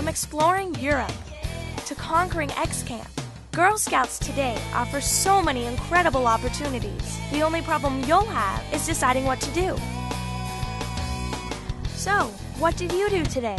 From exploring Europe to conquering X Camp, Girl Scouts today offer so many incredible opportunities. The only problem you'll have is deciding what to do. So, what did you do today?